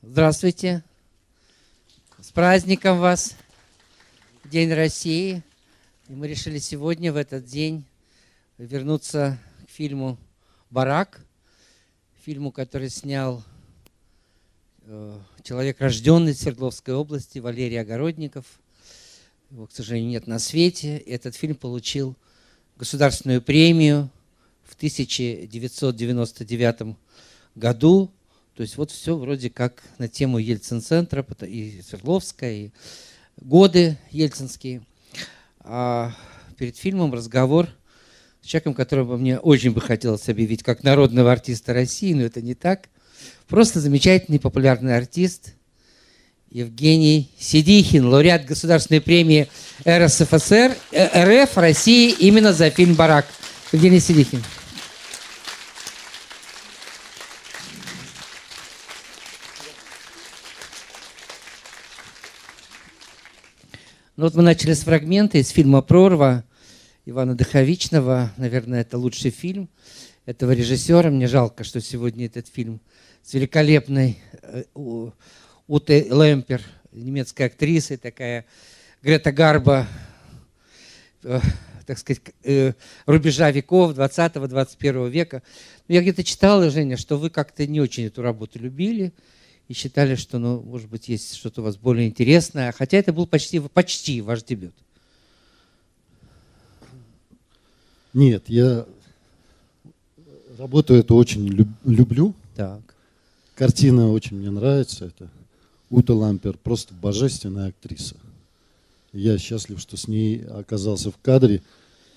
Здравствуйте. С праздником вас. День России. И мы решили сегодня, в этот день, вернуться к фильму «Барак», фильму, который снял э, человек, рожденный в Свердловской области, Валерий Огородников. Его, к сожалению, нет на свете. Этот фильм получил государственную премию в 1999 году то есть вот все вроде как на тему Ельцин-центра, и Свердловская, и годы ельцинские. А перед фильмом разговор с человеком, которого мне очень бы хотелось объявить как народного артиста России, но это не так. Просто замечательный популярный артист Евгений Сидихин, лауреат Государственной премии РСФСР, э, РФ России именно за фильм «Барак». Евгений Сидихин. Ну вот мы начали с фрагмента из фильма «Прорва» Ивана Дыховичного. Наверное, это лучший фильм этого режиссера. Мне жалко, что сегодня этот фильм с великолепной э, Уте Лемпер, немецкой актрисой, такая Грета Гарба, э, так сказать, э, рубежа веков 20-21 века. Я где-то читала, Женя, что вы как-то не очень эту работу любили и считали, что, ну, может быть, есть что-то у вас более интересное, хотя это был почти, почти ваш дебют. Нет, я работу эту очень люб, люблю. Так. Картина очень мне нравится. Это Ута Лампер, просто божественная актриса. Я счастлив, что с ней оказался в кадре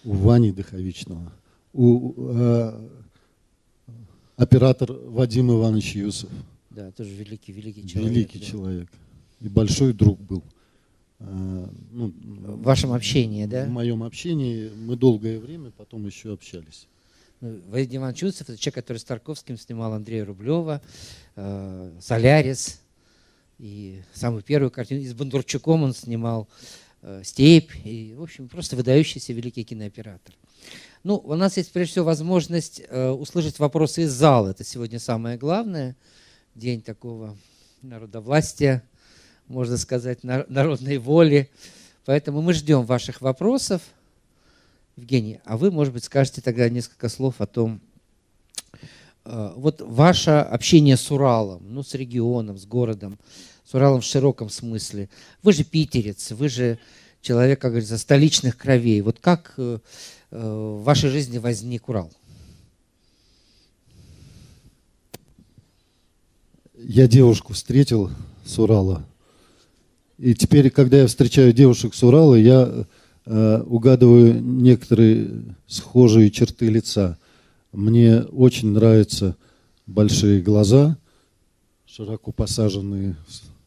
у Вани Дыховичного, у э, оператор Вадим Иванович Юсов. Да, тоже великий, великий человек. Великий да. человек. И большой друг был. А, ну, в вашем общении, да? В моем общении мы долгое время потом еще общались. Ну, Вадим Иванович Чуцев – это человек, который с Тарковским снимал Андрея Рублева, э, «Солярис», и самую первую картину, и с Бондарчуком он снимал э, «Степь», и, в общем, просто выдающийся великий кинооператор. Ну, у нас есть, прежде всего, возможность э, услышать вопросы из зала, это сегодня самое главное – день такого народовластия, можно сказать, народной воли. Поэтому мы ждем ваших вопросов. Евгений, а вы, может быть, скажете тогда несколько слов о том, э, вот ваше общение с Уралом, ну, с регионом, с городом, с Уралом в широком смысле. Вы же питерец, вы же человек, как говорится, столичных кровей. Вот как э, э, в вашей жизни возник Урал? Я девушку встретил с Урала. И теперь, когда я встречаю девушек с Урала, я э, угадываю некоторые схожие черты лица. Мне очень нравятся большие глаза, широко посаженные,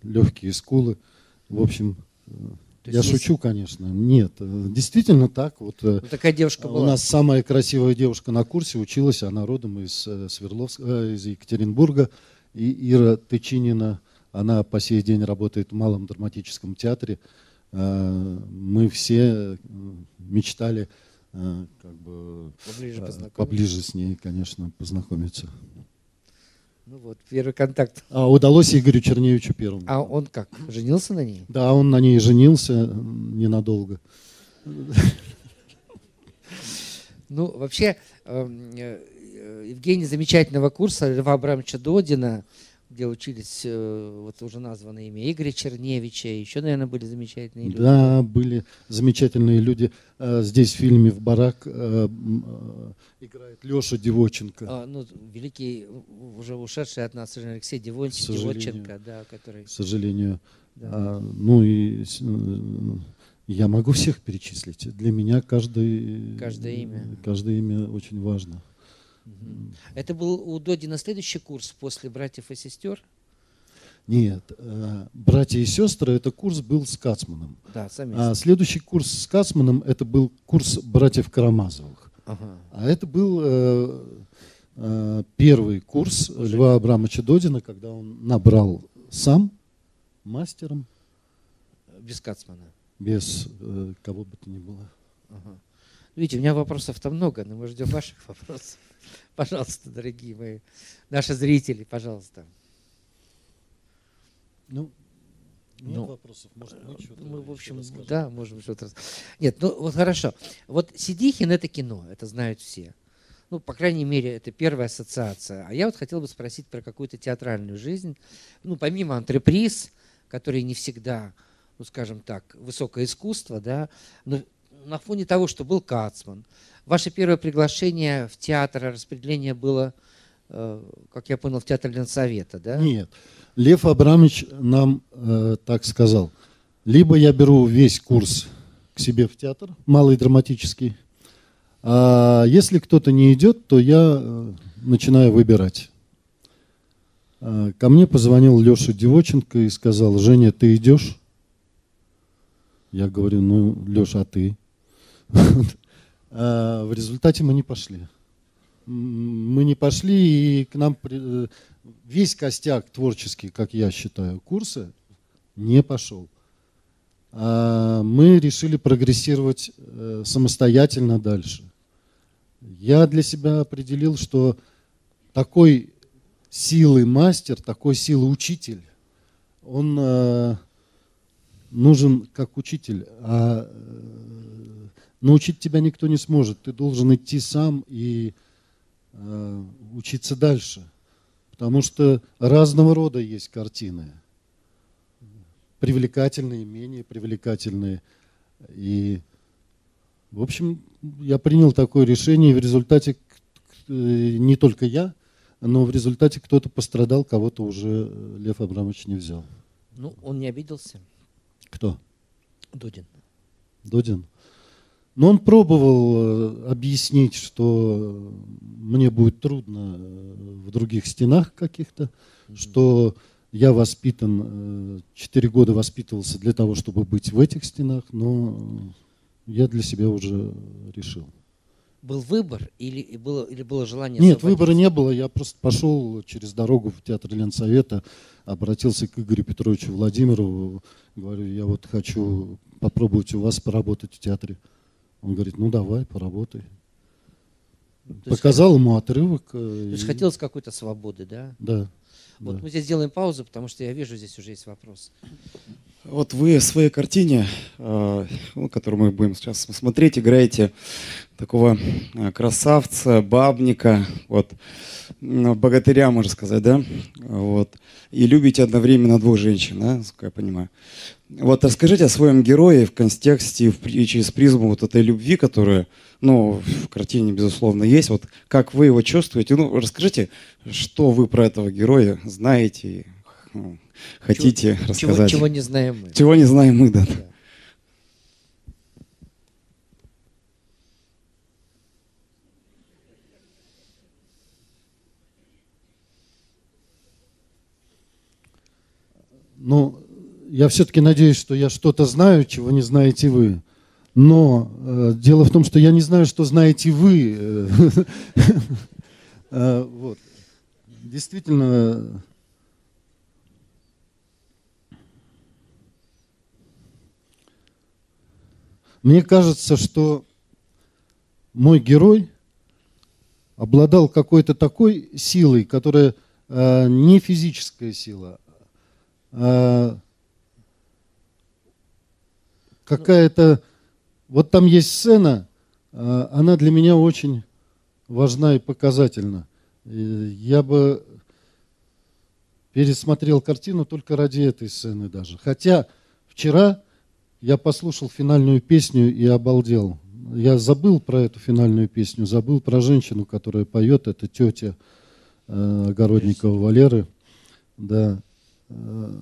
легкие скулы. В общем, то я шучу, конечно. Нет, действительно так. Вот, ну, такая девушка была. У нас самая красивая девушка на курсе училась, она родом из э, Свердловска, э, из Екатеринбурга. И Ира Тычинина, она по сей день работает в Малом драматическом театре. Э, мы все мечтали э, как бы поближе, э, поближе с ней, конечно, познакомиться. Ну вот, первый контакт. А удалось Игорю Черневичу первому. А он как, женился на ней? Да, он на ней женился ненадолго. Ну, вообще, эм, Евгений замечательного курса Льва Абрамовича Додина, где учились э, вот уже названные имя Игоря Черневича, еще, наверное, были замечательные люди. Да, были замечательные люди. Э, здесь в фильме «В барак» э, играет Леша Девоченко. А, ну, великий, уже ушедший от нас Алексей Девончик, Девоченко, да, который... К сожалению. Да. А, ну и я могу всех перечислить. Для меня каждый, каждое имя. Каждое имя очень важно. Это был у Додина следующий курс после братьев и сестер? Нет, э, братья и сестры это курс был с Кацманом. Да, А следующий курс с Кацманом это был курс братьев Карамазовых. Ага. А это был э, э, первый курс Льва Абрамовича Додина, когда он набрал сам мастером. Без Кацмана. Без э, кого бы то ни было. Ага. Видите, у меня вопросов-то много, но мы ждем ваших вопросов. Пожалуйста, дорогие мои, наши зрители, пожалуйста. Ну, нет Ну, вопросов, может, мы что-то Мы, в общем, расскажем. да, можем что-то... Нет, ну вот хорошо. Вот Сидихин – это кино, это знают все. Ну, по крайней мере, это первая ассоциация. А я вот хотел бы спросить про какую-то театральную жизнь. Ну, помимо антреприз, который не всегда, ну, скажем так, высокое искусство, да, но на фоне того, что был Кацман, ваше первое приглашение в театр, распределение было, э, как я понял, в театр Ленсовета, да? Нет. Лев Абрамович нам э, так сказал. Либо я беру весь курс к себе в театр, малый драматический, а если кто-то не идет, то я э, начинаю выбирать. А, Ко мне позвонил Леша Девоченко и сказал, Женя, ты идешь? Я говорю, ну, Леша, а ты? А В результате мы не пошли. Мы не пошли, и к нам э, весь костяк творческий, как я считаю, курса не пошел. А Мы решили прогрессировать э, самостоятельно дальше. Я для себя определил, что такой силы мастер, такой силы учитель, он э, нужен как учитель, а э, научить тебя никто не сможет. Ты должен идти сам и э, учиться дальше. Потому что разного рода есть картины. Привлекательные, менее привлекательные. И, в общем, я принял такое решение, и в результате э, не только я, но в результате кто-то пострадал, кого-то уже э, Лев Абрамович не взял. Ну, он не обиделся, Кто? Дудин. Дудин. Но он пробовал э, объяснить, что мне будет трудно э, в других стенах каких-то, что я воспитан, четыре года воспитывался для того, чтобы быть в этих стенах, но я для себя уже решил. Был выбор или было, или было желание Нет, выбора не было. Я просто пошел через дорогу в театр Ленсовета, обратился к Игорю Петровичу Владимирову, говорю, я вот хочу попробовать у вас поработать в театре. Он говорит, ну давай, поработай. То есть Показал ему отрывок. э, То есть и- хотелось какой-то свободы, да? Да. Вот да. мы здесь сделаем паузу, потому что я вижу, здесь уже есть вопрос. Вот вы в своей картине, э, ну, которую мы будем сейчас смотреть, играете такого э, красавца, бабника, вот, богатыря, можно сказать, да? Вот. И любите одновременно двух женщин, да, насколько я понимаю. Вот расскажите о своем герое в контексте при- через призму вот этой любви, которая, ну, в картине, безусловно, есть. Вот как вы его чувствуете? Ну, расскажите, что вы про этого героя знаете, и, хотите Чего, рассказать. чего не знаем мы. Чего не знаем мы, да. Да. Ну, я все-таки надеюсь, что я что-то знаю, чего не знаете вы. Но э, дело в том, что я не знаю, что знаете вы. Э, вот. Действительно, мне кажется, что мой герой обладал какой-то такой силой, которая э, не физическая сила, а какая-то... Вот там есть сцена, а, она для меня очень важна и показательна. Я бы пересмотрел картину только ради этой сцены даже. Хотя вчера я послушал финальную песню и обалдел. Я забыл про эту финальную песню, забыл про женщину, которая поет, это тетя э, Огородникова Валеры. Да. Э,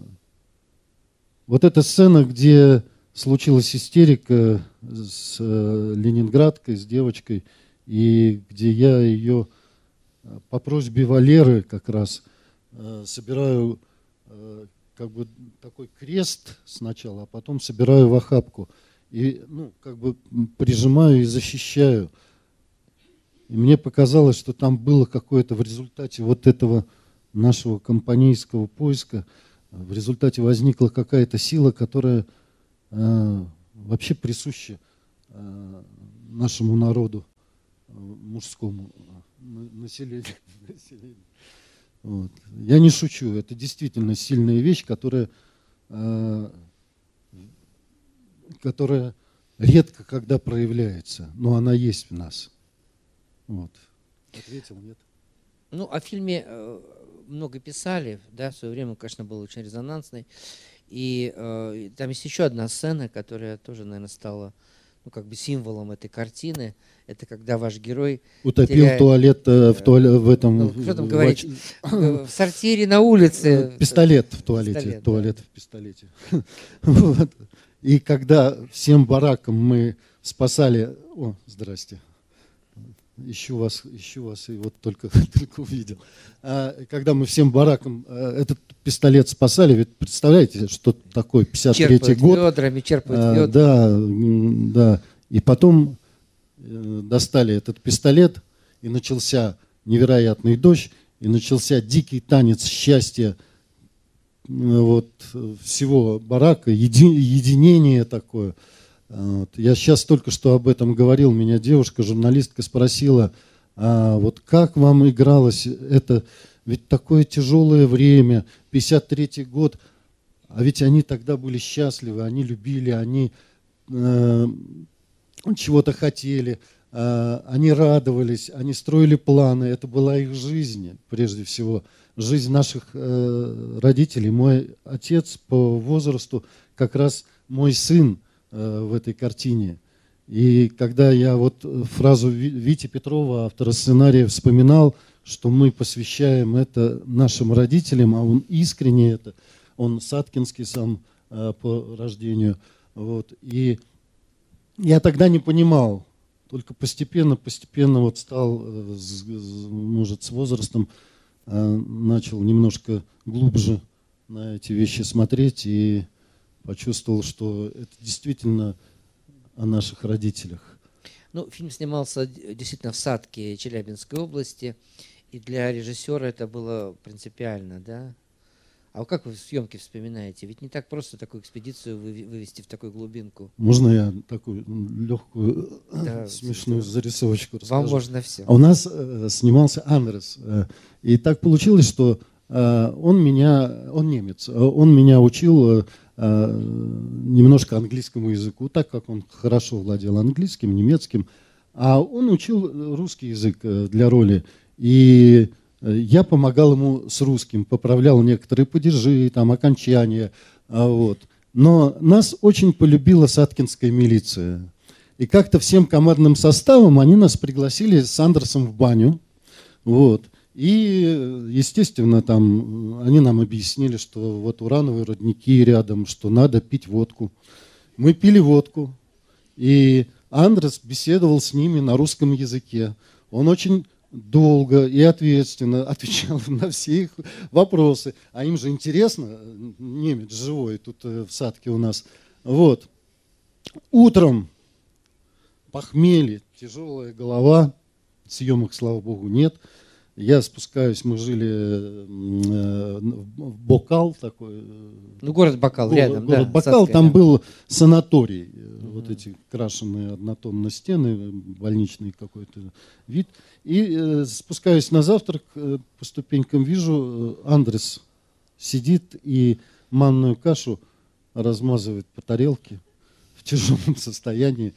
Вот эта сцена, где случилась истерика с э, ленинградкой, с девочкой, и где я ее э, по просьбе Валеры как раз собираю как бы такой крест сначала, а потом собираю в охапку. И ну, как бы прижимаю и защищаю. И мне показалось, что там было какое-то в результате вот этого нашего компанейского поиска, в результате возникла какая-то сила, которая э, вообще присуща э, нашему народу, э, мужскому э, на- населению. Вот. Я не шучу, это действительно сильная вещь, которая, э, которая редко когда проявляется, но она есть в нас. Вот. Ответил, нет? Ну, о фильме э, много писали, да, в свое время он, конечно, был очень резонансный. И э, там есть еще одна сцена, которая тоже, наверное, стала ну, как бы символом этой картины. Это когда ваш герой утопил теряет, туалет э, в, туалет, в этом... Ну, что там говорить? В, в сортире на улице. Пистолет в туалете. Пистолет, туалет да. в пистолете. вот. И когда всем баракам мы спасали... О, здрасте ищу вас, ищу вас, и вот только, только увидел. А, когда мы всем баракам а, этот пистолет спасали, ведь представляете, что такое 53-й год? ведрами, черпают а, ведра. Да, да. И потом э, достали этот пистолет, и начался невероятный дождь, и начался дикий танец счастья вот, всего барака, еди, единение такое – вот. Я сейчас только что об этом говорил, меня девушка, журналистка спросила, а вот как вам игралось это, ведь такое тяжелое время, 53-й год, а ведь они тогда были счастливы, они любили, они э, чего-то хотели, э, они радовались, они строили планы, это была их жизнь, прежде всего, жизнь наших э, родителей. Мой отец по возрасту как раз мой сын, в этой картине. И когда я вот фразу Вити Петрова, автора сценария, вспоминал, что мы посвящаем это нашим родителям, а он искренне это, он саткинский сам э, по рождению. Вот. И я тогда не понимал, только постепенно, постепенно вот стал, э, может, с возрастом начал немножко глубже на эти вещи смотреть и почувствовал, что это действительно о наших родителях. Ну, фильм снимался действительно в Садке Челябинской области, и для режиссера это было принципиально, да? А как вы съемки вспоминаете? Ведь не так просто такую экспедицию вывести в такую глубинку. Можно я такую легкую да, смешную зарисовочку расскажу? Вам можно все. А у нас э, снимался Андрес. Э, и так получилось, что э, он меня, он немец, э, он меня учил э, Э, немножко английскому языку, так как он хорошо владел английским, немецким, а он учил русский язык э, для роли. И э, я помогал ему с русским, поправлял некоторые падежи, там, окончания. Вот. Но нас очень полюбила Саткинская милиция. И как-то всем командным составом они нас пригласили с Андерсом в баню. Вот. И, естественно, там они нам объяснили, что вот урановые родники рядом, что надо пить водку. Мы пили водку, и Андрес беседовал с ними на русском языке. Он очень долго и ответственно отвечал на все их вопросы. А им же интересно, немец живой тут э, в садке у нас. Вот. Утром похмелье, тяжелая голова, съемок, слава богу, нет – я спускаюсь, мы жили э, в Бокал такой. Э, ну, город Бокал город, рядом, город да. Бокал, там да. был санаторий. Угу. Вот эти крашеные однотонные стены, больничный какой-то вид. И э, спускаюсь на завтрак, э, по ступенькам вижу, э, Андрес сидит и манную кашу размазывает по тарелке в тяжелом состоянии.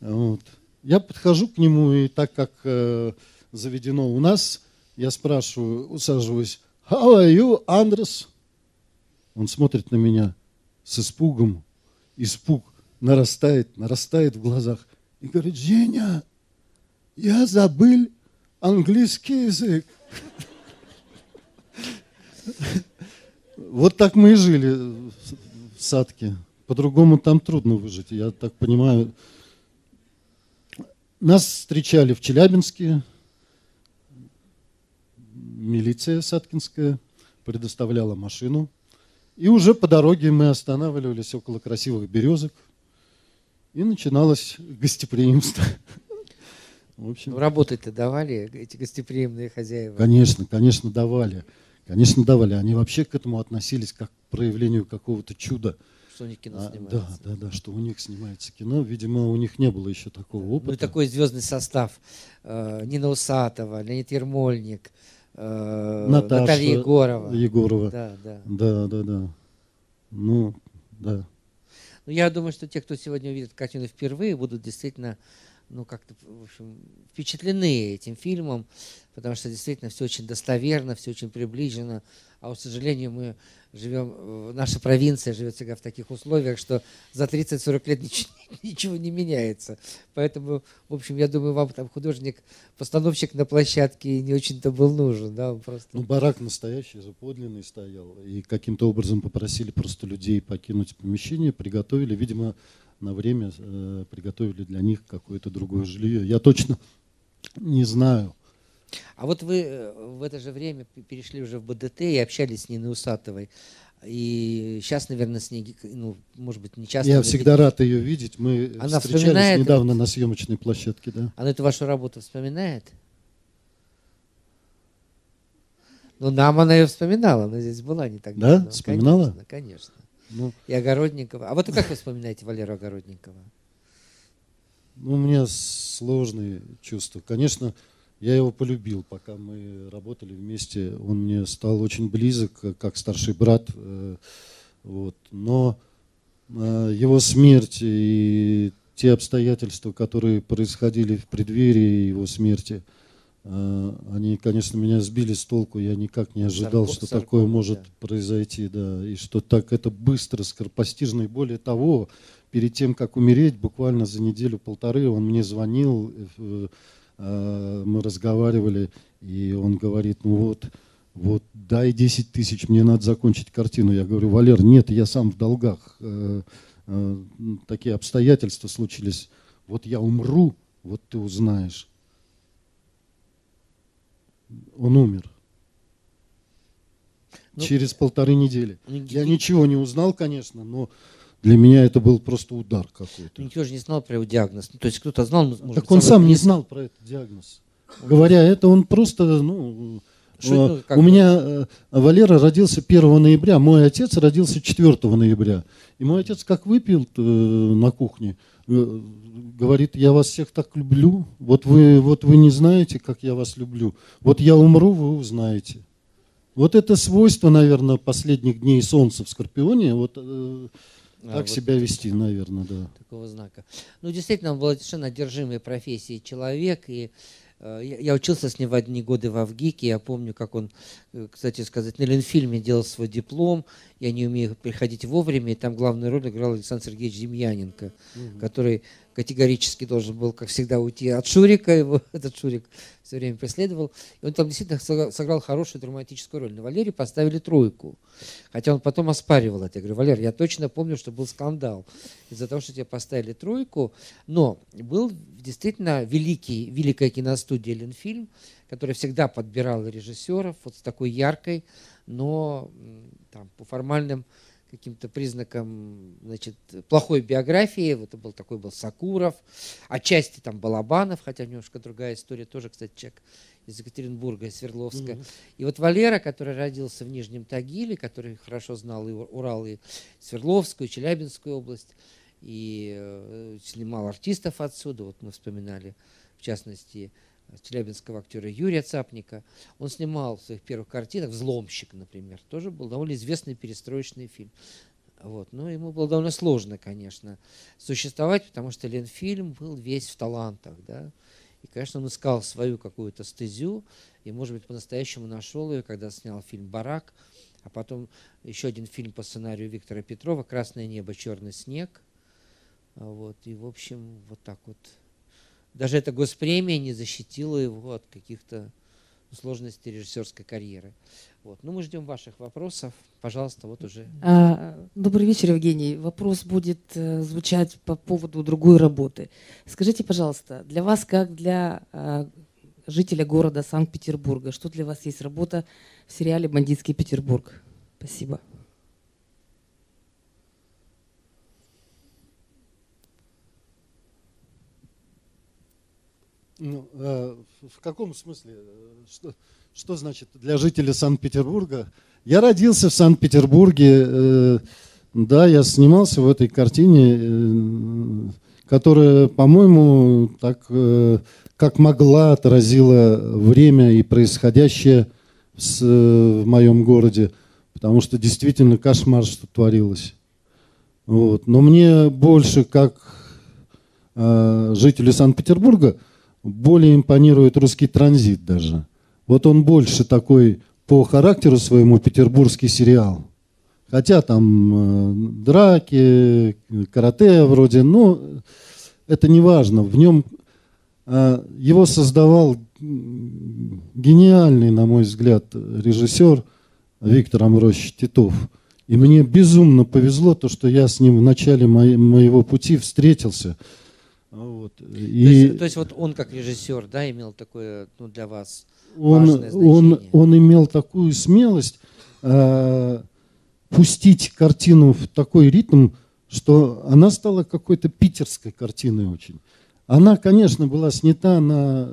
Вот. Я подхожу к нему, и так как э, заведено у нас, я спрашиваю, усаживаюсь, How are you, Андрес? Он смотрит на меня с испугом. Испуг нарастает, нарастает в глазах. И говорит, Женя, я забыл английский язык. Вот так мы и жили в Садке. По-другому там трудно выжить, я так понимаю. Нас встречали в Челябинске, милиция Саткинская предоставляла машину. И уже по дороге мы останавливались около красивых березок. И начиналось гостеприимство. В общем, ну, Работать-то давали эти гостеприимные хозяева? Конечно, конечно, давали. Конечно, давали. Они вообще к этому относились как к проявлению какого-то чуда. Что у них кино а, Да, да, да, что у них снимается кино. Видимо, у них не было еще такого опыта. Ну и такой звездный состав. Э, Нина Усатова, Леонид Ермольник, э, Наташа Наталья Егорова. Егорова. Да, да. Да, да, да. Ну, да. Ну, я думаю, что те, кто сегодня увидит картину впервые, будут действительно ну, как-то, в общем, впечатлены этим фильмом, потому что действительно все очень достоверно, все очень приближено. А, к сожалению, мы живем, наша провинция живет всегда в таких условиях, что за 30-40 лет ничего, ничего не меняется. Поэтому, в общем, я думаю, вам там художник, постановщик на площадке не очень-то был нужен. Да, просто... Ну, барак настоящий, подлинный стоял. И каким-то образом попросили просто людей покинуть помещение, приготовили, видимо, на время э, приготовили для них какое-то другое жилье. Я точно не знаю. А вот вы э, в это же время перешли уже в БДТ и общались с Ниной Усатовой. И сейчас, наверное, с ней, ну, может быть, не часто. Я всегда рад ее видеть. Мы Она встречались вспоминает... недавно на съемочной площадке. Да. Она эту вашу работу вспоминает? Ну, нам она ее вспоминала, она здесь была не так давно. Да? Вспоминала? Конечно, конечно. Ну, и Огородникова. А вот как вы вспоминаете Валеру Огородникова? Ну, у меня сложные чувства. Конечно, я его полюбил, пока мы работали вместе. Он мне стал очень близок, как старший брат. Э, вот. Но э, его смерть и те обстоятельства, которые происходили в преддверии его смерти – они, конечно, меня сбили с толку. Я никак не ожидал, что такое может да. произойти, да, и что так это быстро, скоропостижно. И более того, перед тем, как умереть, буквально за неделю-полторы он мне звонил, э, мы разговаривали, и он говорит, ну вот, вот дай 10 тысяч, мне надо закончить картину. Я говорю, Валер, нет, я сам в долгах. Э, э, такие обстоятельства случились. Вот я умру, вот ты узнаешь он умер. Ну, Через полторы недели. Я ничего не узнал, конечно, но для меня это был просто удар какой-то. Никто же не знал про его диагноз. Ну, то есть кто-то знал, может Так он сам не знал про этот диагноз. Говоря это, он просто, ну, что, ну, у меня э, Валера родился 1 ноября, мой отец родился 4 ноября. И мой отец как выпил э, на кухне, э, говорит, я вас всех так люблю, вот вы, вот вы не знаете, как я вас люблю. Вот я умру, вы узнаете. Вот это свойство, наверное, последних дней Солнца в Скорпионе, вот э, так вот себя вести, наверное, да. Такого знака. Ну, действительно, он был совершенно одержимой профессией человек, и Э, я учился с ним в одни годы в Авгике. Я помню, как он, э, кстати сказать, на Ленфильме делал свой диплом. Я не умею приходить вовремя. И там главную роль играл Александр Сергеевич Демьяненко, угу. который категорически должен был, как всегда, уйти от Шурика. Его этот Шурик все время преследовал. И он там действительно сыграл хорошую драматическую роль. На Валерии поставили тройку. Хотя он потом оспаривал это. Я говорю, Валер, я точно помню, что был скандал из-за того, что тебе поставили тройку. Но был действительно великий, великая киностудия «Ленфильм», которая всегда подбирала режиссеров вот с такой яркой, но там, по формальным каким-то признакам значит, плохой биографии. Вот это был такой был Сакуров, отчасти там Балабанов, хотя немножко другая история, тоже, кстати, человек из Екатеринбурга, из Свердловска. Mm-hmm. И вот Валера, который родился в Нижнем Тагиле, который хорошо знал и Урал, и Свердловскую, и Челябинскую область, и э, снимал артистов отсюда, вот мы вспоминали, в частности, челябинского актера Юрия Цапника. Он снимал в своих первых картинах «Взломщик», например. Тоже был довольно известный перестроечный фильм. Вот. Но ему было довольно сложно, конечно, существовать, потому что Ленфильм был весь в талантах. Да? И, конечно, он искал свою какую-то стезю, и, может быть, по-настоящему нашел ее, когда снял фильм «Барак», а потом еще один фильм по сценарию Виктора Петрова «Красное небо, черный снег». Вот. И, в общем, вот так вот даже эта госпремия не защитила его от каких-то сложностей режиссерской карьеры. Вот. Ну, мы ждем ваших вопросов. Пожалуйста, вот уже. А, добрый вечер, Евгений. Вопрос будет э, звучать по поводу другой работы. Скажите, пожалуйста, для вас, как для э, жителя города Санкт-Петербурга, что для вас есть работа в сериале «Бандитский Петербург»? Спасибо. Ну, э, в каком смысле? Что, что значит для жителя Санкт-Петербурга? Я родился в Санкт-Петербурге, э, да, я снимался в этой картине, э, которая, по-моему, так, э, как могла, отразила время и происходящее с, в моем городе, потому что действительно кошмар, что творилось. Вот. Но мне больше, как э, жителю Санкт-Петербурга, более импонирует русский транзит даже. Вот он больше такой по характеру своему петербургский сериал. Хотя там э, драки, карате вроде, но это не важно. В нем э, его создавал гениальный, на мой взгляд, режиссер Виктор Амросович Титов. И мне безумно повезло то, что я с ним в начале моего пути встретился. Вот. И... То, есть, то есть вот он как режиссер, да, имел такое ну, для вас он, важное он, он имел такую смелость э, пустить картину в такой ритм, что она стала какой-то питерской картиной очень. Она, конечно, была снята на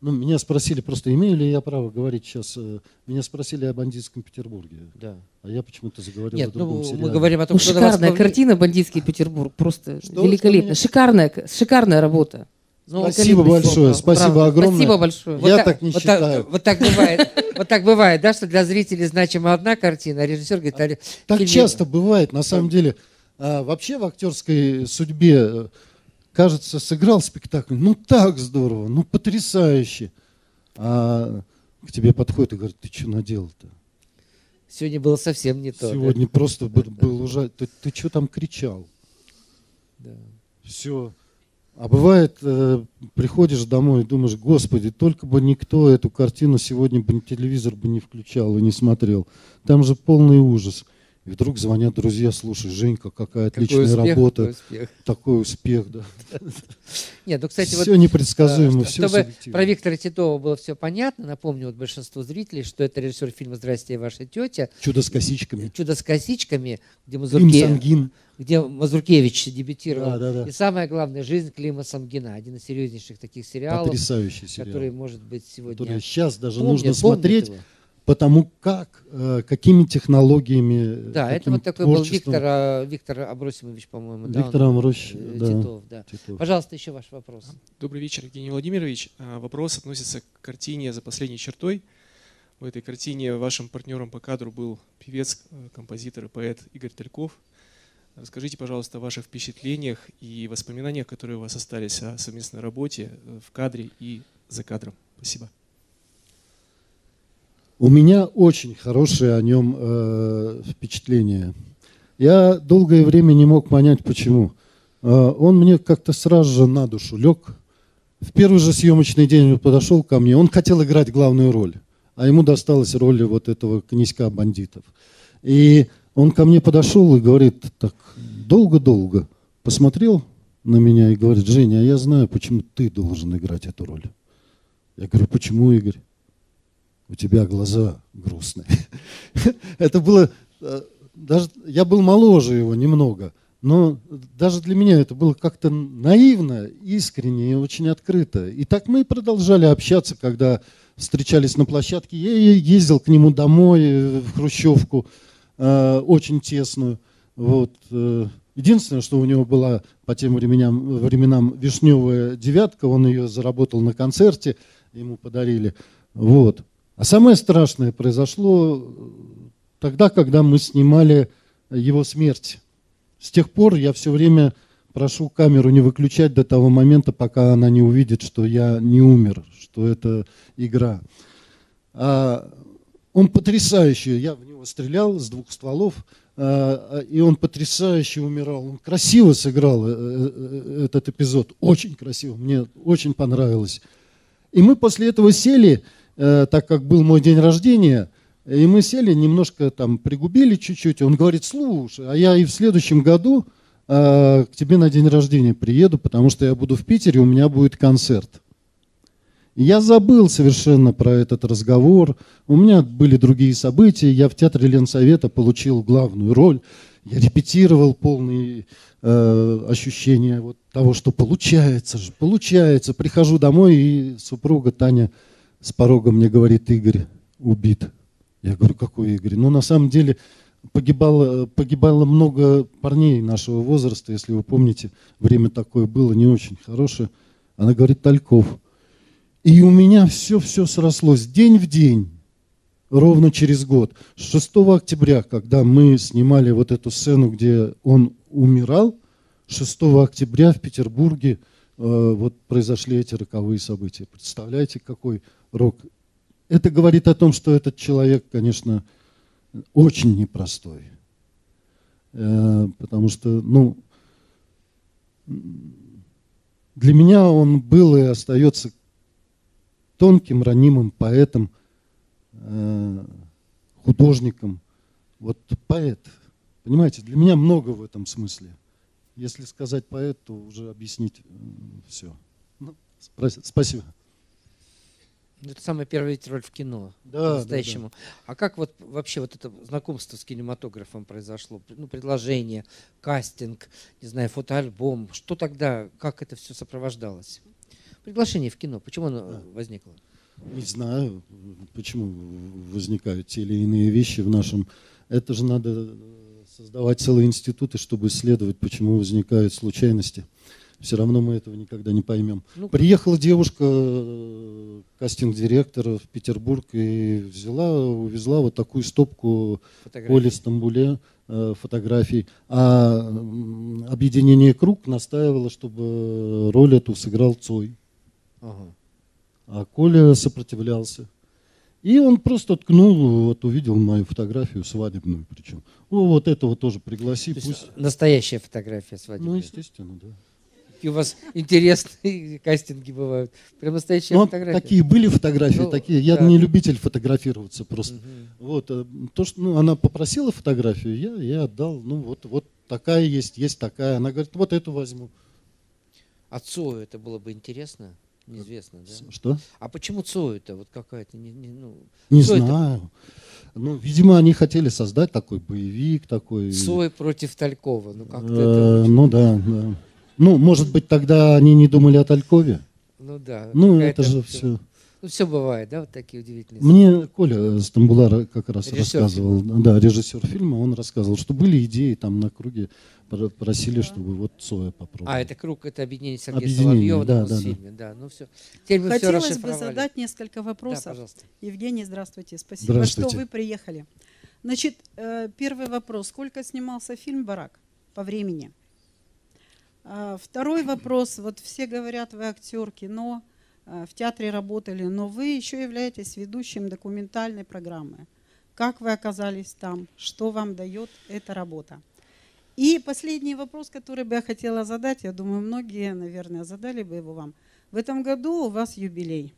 ну, меня спросили просто, имею ли я право говорить сейчас. Э, меня спросили о бандитском Петербурге. Да. А я почему-то заговорил Нет, о другом ну, сериале. мы говорим о том, ну, что шикарная вас... картина «Бандитский Петербург». Просто что, великолепно. Шикарная, шикарная работа. Ну, спасибо большое, спасибо Правда. огромное. Спасибо большое. Я вот так, не вот считаю. Так, вот так бывает, вот так бывает, да, что для зрителей значима одна картина, а режиссер говорит, а, так часто бывает, на самом деле. А, вообще в актерской судьбе э, кажется, сыграл спектакль, ну так здорово, ну потрясающе а к тебе подходит и говорит, ты что наделал-то? Сегодня было совсем не то. Сегодня да? просто был, был ужасно. Ты, ты что там кричал? Да. Все. А бывает, э, приходишь домой и думаешь, господи, только бы никто эту картину сегодня бы телевизор бы не включал и не смотрел. Там же полный ужас. И вдруг звонят друзья, слушай, Женька, какая отличная успех, работа. Такой успех. такой успех, да. Нет, ну, кстати, все вот, непредсказуемо, все Чтобы про Виктора Титова было все понятно, напомню вот большинству зрителей, что это режиссер фильма «Здрасте, ваша тетя». «Чудо с косичками». «Чудо с косичками», где, Мазурке... где Мазуркевич дебютировал. Да, да, да. И самое главное, «Жизнь Клима Самгина», один из серьезнейших таких сериалов. Потрясающий сериал. Который, может быть, сегодня... Который сейчас даже помнит, нужно смотреть. Его потому как, э, какими технологиями. Да, это вот такой был Виктор, а, Виктор Абросимович, по-моему. Виктор да, Амросович, э, да. Титов, да. Титов. Пожалуйста, еще ваш вопрос. Добрый вечер, Евгений Владимирович. А, вопрос относится к картине «За последней чертой». В этой картине вашим партнером по кадру был певец, э, композитор и поэт Игорь Тальков. Расскажите, пожалуйста, о ваших впечатлениях и воспоминаниях, которые у вас остались о совместной работе в кадре и за кадром. Спасибо. У меня очень хорошее о нем э, впечатление. Я долгое время не мог понять, почему. Э, он мне как-то сразу же на душу лег. В первый же съемочный день он подошел ко мне. Он хотел играть главную роль, а ему досталась роль вот этого князька бандитов. И он ко мне подошел и говорит так долго-долго, посмотрел на меня и говорит, Женя, а я знаю, почему ты должен играть эту роль. Я говорю, почему, Игорь? У тебя глаза грустные. Это было, э, даже я был моложе его немного, но даже для меня это было как-то наивно, искренне и очень открыто. И так мы продолжали общаться, когда встречались на площадке. Я ездил к нему домой, э, в Хрущевку, э, очень тесную. Вот. Единственное, что у него была по тем временам, временам вишневая девятка, он ее заработал на концерте, ему подарили. Вот. А самое страшное произошло э, тогда, когда мы снимали его смерть. С тех пор я все время прошу камеру не выключать до того момента, пока она не увидит, что я не умер, что это игра. А он потрясающий, я в него стрелял с двух стволов, а, и он потрясающе умирал. Он красиво сыграл э, э, этот эпизод, очень красиво, мне очень понравилось. И мы после этого сели, Э, так как был мой день рождения, и мы сели, немножко там пригубили чуть-чуть. Он говорит, слушай, а я и в следующем году э, к тебе на день рождения приеду, потому что я буду в Питере, у меня будет концерт. Я забыл совершенно про этот разговор. У меня были другие события. Я в театре Ленсовета получил главную роль. Я репетировал полные э, ощущения вот того, что получается же, получается. Прихожу домой, и супруга Таня с порога мне говорит, Игорь убит. Я говорю, какой Игорь? Ну, на самом деле, погибало, погибало много парней нашего возраста, если вы помните, время такое было не очень хорошее. Она говорит, Тальков. И у меня все-все срослось день в день. ровно через год. 6 октября, когда мы снимали вот эту сцену, где он умирал, 6 октября в Петербурге э, вот произошли эти роковые события. Представляете, какой рок. Это говорит о том, что этот человек, конечно, очень непростой. Э, потому что, ну, для меня он был и остается тонким, ранимым поэтом, э, художником. Вот поэт. Понимаете, для меня много в этом смысле. Если сказать поэт, то уже объяснить все. Ну, спасибо. Ну, это самая первая роль в кино, да, по-настоящему. Да, да. А как вот вообще вот это знакомство с кинематографом произошло? Ну, предложение, кастинг, не знаю, фотоальбом. Что тогда, как это все сопровождалось? Приглашение в кино, почему оно да. возникло? Не знаю, почему возникают те или иные вещи в нашем... Это же надо создавать целые институты, чтобы исследовать, почему возникают случайности. Все равно мы этого никогда не поймем. Ну, Приехала девушка, э, кастинг-директор в Петербург и взяла, увезла вот такую стопку Коли Стамбуле э, фотографий. А объединение «Круг» настаивало, чтобы роль эту сыграл Цой. Ага. А Коля сопротивлялся. И он просто ткнул, вот увидел мою фотографию свадебную причем. Ну, вот этого тоже пригласи. То пусть... Настоящая фотография свадебная. Ну, естественно, да. Какие у вас интересные кастинги бывают. Прям настоящая ну, фотография. Такие были фотографии, ну, такие. Я да. не любитель фотографироваться просто. Угу. Вот. Э, то, что ну, она попросила фотографию, я, я отдал. Ну, вот, вот такая есть, есть такая. Она говорит, вот эту возьму. Отцу это было бы интересно? Неизвестно, да? Что? А почему Цой-то? Вот какая-то не, не, ну, не знаю. Это? Ну, видимо, они хотели создать такой боевик, такой. Цой против Талькова. Ну, как-то это Ну да, да. Ну, может быть, тогда они не думали о Талькове? Ну да. Ну, это же все. Ну, все бывает, да, вот такие удивительные. Мне Коля Стамбулар как раз режиссер рассказывал, фильма. да, режиссер фильма, он рассказывал, что были идеи там на круге, просили, да. чтобы вот Цоя попробовал. А, это круг, это объединение Сергея объединение, Соловьева да, на да, фильме, да. да. Ну все. Теперь мы Хотелось все бы задать несколько вопросов. Да, пожалуйста. Евгений, здравствуйте, спасибо, здравствуйте. что вы приехали. Значит, э, первый вопрос. Сколько снимался фильм «Барак» по времени? А, второй вопрос. Вот все говорят, вы актер кино, а, в театре работали, но вы еще являетесь ведущим документальной программы. Как вы оказались там? Что вам дает эта работа? И последний вопрос, который бы я хотела задать, я думаю, многие, наверное, задали бы его вам. В этом году у вас юбилей.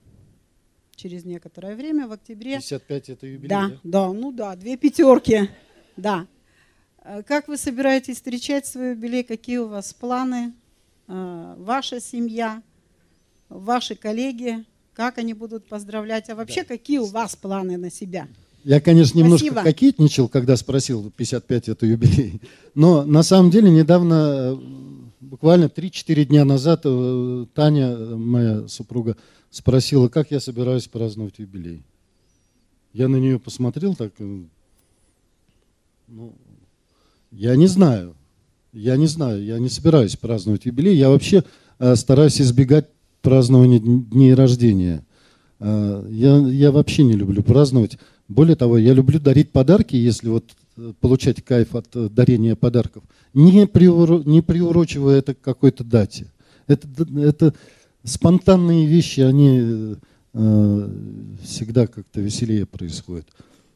Через некоторое время, в октябре. 55 это юбилей, да? Да, да, ну да, две пятерки. Да. Э, как вы собираетесь встречать свой юбилей? Какие у вас планы? Э, ваша семья, ваши коллеги, как они будут поздравлять? А вообще, да. какие у вас планы на себя? Я, конечно, немножко Спасибо. кокетничал, когда спросил 55 это юбилей. Но на самом деле недавно, э, буквально 3-4 дня назад, Таня, моя супруга, спросила, как я собираюсь праздновать юбилей. Я на нее посмотрел так, ну, я не знаю. Я не знаю, я не собираюсь праздновать юбилей. Я вообще э, стараюсь избегать празднования дней рождения. Э, я, я вообще не люблю праздновать. Более того, я люблю дарить подарки, если вот э, получать кайф от э, дарения подарков, не, приуро, не приурочивая это к какой-то дате. Это, это спонтанные вещи, они э, всегда как-то веселее происходят.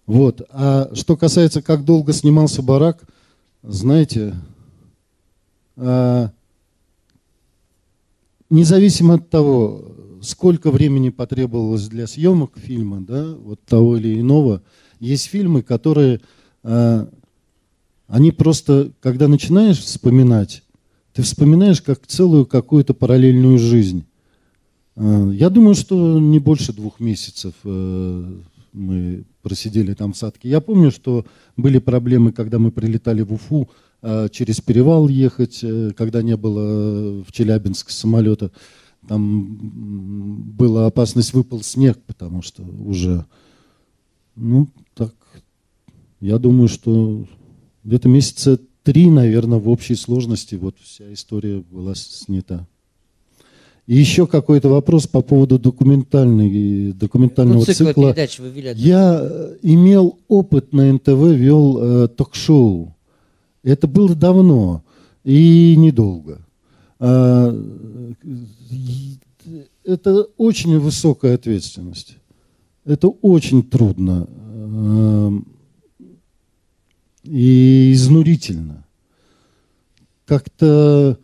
Вот. А что касается, как долго снимался барак – знаете, а, независимо от того, сколько времени потребовалось для съемок фильма, да, вот того или иного, есть фильмы, которые, а, они просто, когда начинаешь вспоминать, ты вспоминаешь как целую какую-то параллельную жизнь. А, я думаю, что не больше двух месяцев э, мы просидели там в садке. Я помню, что были проблемы, когда мы прилетали в Уфу, а, через перевал ехать, э, когда не было в Челябинск самолета. Там была опасность, выпал снег, потому что уже, ну, так, я думаю, что где-то месяца три, наверное, в общей сложности вот вся история была снята. И еще какой-то вопрос по поводу документальной, документального ну, цикла. цикла. Передач вы вели Я э, имел опыт на НТВ, вел э, ток-шоу. Это было давно и недолго. А, это очень высокая ответственность. Это очень трудно э, и изнурительно. Как-то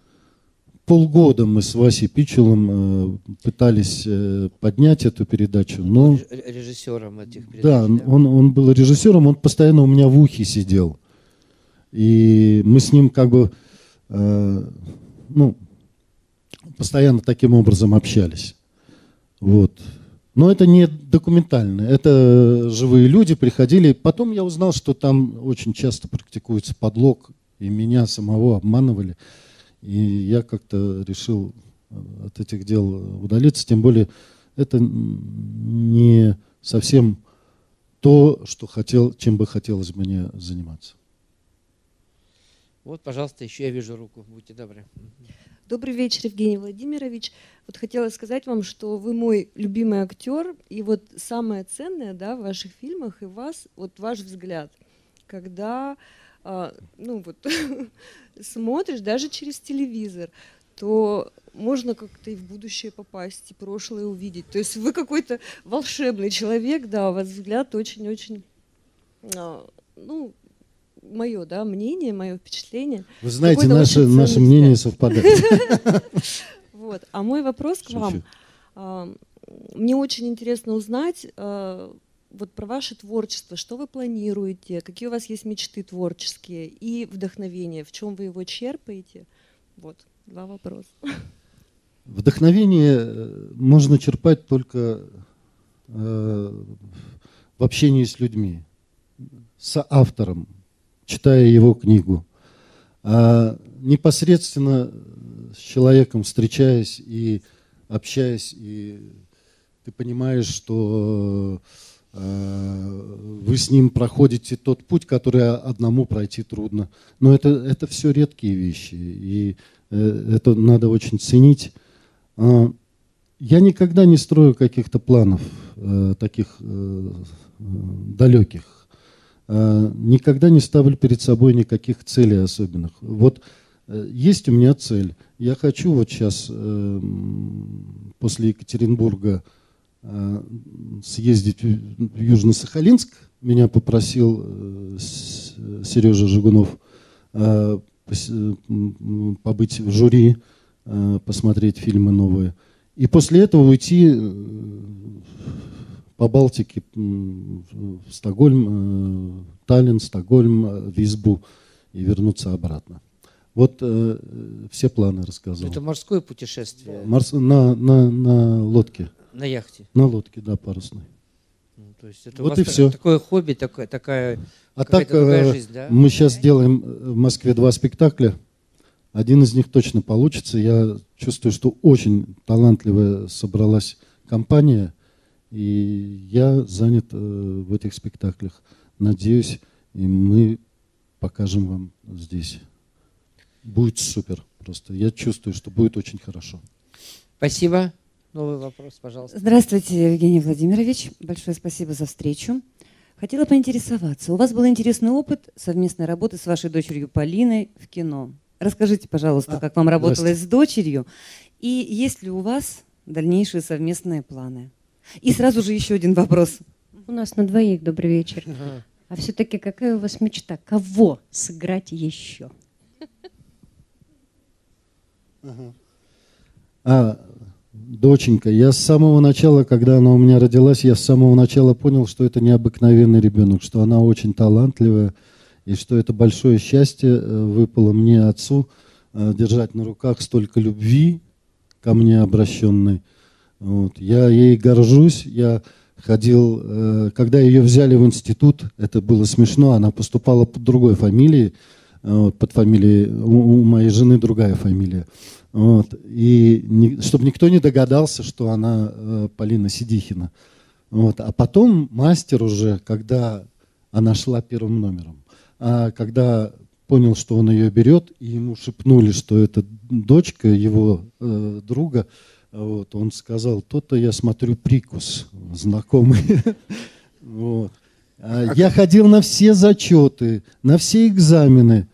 полгода мы с Васей Пичелом э, пытались э, поднять эту передачу, но... Режиссером этих передач. Да, да, Он, он был режиссером, он постоянно у меня в ухе сидел. И мы с ним как бы, э, ну, постоянно таким образом общались. Вот. Но это не документально, это живые люди приходили. Потом я узнал, что там очень часто практикуется подлог, и меня самого обманывали. И я как-то решил э, от этих дел удалиться, тем более это не совсем то, что хотел, чем бы хотелось мне заниматься. Вот, пожалуйста, еще я вижу руку, будьте добры. Добрый вечер, Евгений Владимирович. Вот хотела сказать вам, что вы мой любимый актер, и вот самое ценное да, в ваших фильмах и вас, вот ваш взгляд, когда ну вот смотришь даже через телевизор, то можно как-то и в будущее попасть, и прошлое увидеть. То есть вы какой-то волшебный человек, да, у вас взгляд очень-очень, а, ну, мое, да, мнение, мое впечатление. Вы знаете, наше, наше мнение совпадает. Вот. А мой вопрос к вам. А, мне очень интересно узнать, вот про ваше творчество, что вы планируете, какие у вас есть мечты творческие и вдохновение, в чем вы его черпаете? Вот, два вопроса. Вдохновение э, можно черпать только э, в общении с людьми, с автором, читая его книгу. А непосредственно с человеком встречаясь и общаясь, и ты понимаешь, что Э, вы с ним проходите тот путь, который одному пройти трудно. Но это, это все редкие вещи, и э, это надо очень ценить. А, я никогда не строю каких-то планов э, таких далеких. Никогда не ставлю перед собой никаких целей особенных. Вот есть у меня цель. Я хочу вот сейчас после Екатеринбурга Э, съездить в Южно-Сахалинск. Меня попросил э, Сережа Жигунов э, побыть в жюри, посмотреть фильмы новые. И после этого уйти по Балтике в Стокгольм, Таллин, Стокгольм, Визбу и вернуться обратно. Вот э, все планы рассказал. Это морское путешествие? Морс... На, на, на лодке. На яхте? На лодке, да, парусной. Ну, то есть это вот и все. Такое хобби, такое, такая а так, э, жизнь, да? мы сейчас делаем э, в Москве два спектакля. Один из них точно получится. Я чувствую, что очень талантливая собралась компания, и я занят э, в этих спектаклях. Надеюсь, и мы покажем вам здесь. Будет супер просто. Я чувствую, что будет очень хорошо. Спасибо. Новый вопрос, пожалуйста. Здравствуйте, Евгений Владимирович. Большое спасибо за встречу. Хотела поинтересоваться. У вас был интересный опыт совместной работы с вашей дочерью Полиной в кино. Расскажите, пожалуйста, а, как вам работалось с дочерью и есть ли у вас дальнейшие совместные планы? И сразу же еще один вопрос. У нас на двоих добрый вечер. А все-таки какая у вас мечта? Кого сыграть еще? А, доченька, я с самого начала, когда она у меня родилась, я с самого начала понял, что это необыкновенный ребенок, что она очень талантливая, и что это большое счастье э, выпало мне, отцу, э, держать на руках столько любви ко мне обращенной. Вот. Я ей горжусь, я ходил, э, когда ее взяли в институт, это было смешно, она поступала под другой фамилией, под фамилией, у моей жены другая фамилия. Вот. И не, чтобы никто не догадался, что она э, Полина Сидихина. Вот. А потом мастер уже, когда она шла первым номером, а когда понял, что он ее берет, и ему шепнули, что это дочка его э, друга, Вот, он сказал, то-то я смотрю прикус, знакомый. Вот. А я ходил на все зачеты, на все экзамены.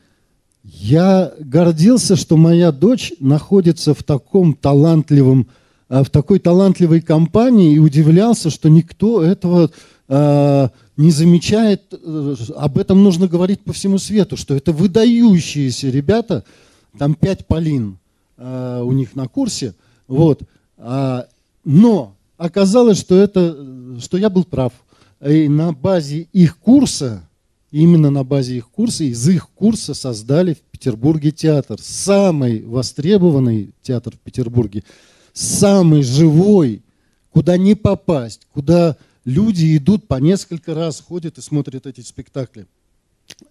Я гордился, что моя дочь находится в таком талантливом, а, в такой талантливой компании и удивлялся, что никто этого э, не замечает. Э, об этом нужно говорить по всему свету, что это выдающиеся ребята, там пять Полин э, у них на курсе, вот. А, но оказалось, что это, что я был прав. И на базе их курса, именно на базе их курса, из их курса создали Петербурге театр. Самый востребованный театр в Петербурге, самый живой, куда не попасть, куда люди идут по несколько раз, ходят и смотрят эти спектакли.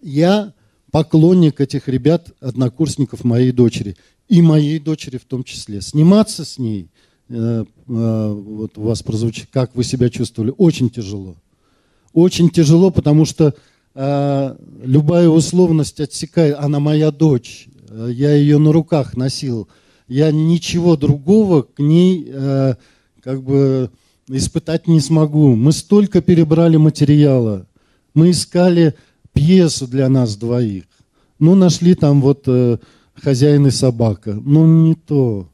Я поклонник этих ребят, однокурсников моей дочери, и моей дочери в том числе. Сниматься с ней, э, э, вот у вас прозвучит, как вы себя чувствовали, очень тяжело. Очень тяжело, потому что любая условность отсекает. Она моя дочь, э, я ее на руках носил. Я ничего другого к ней э, как бы испытать не смогу. Мы столько перебрали материала. Мы искали пьесу для нас двоих. Ну, нашли там вот э, хозяин и собака. Ну, не то.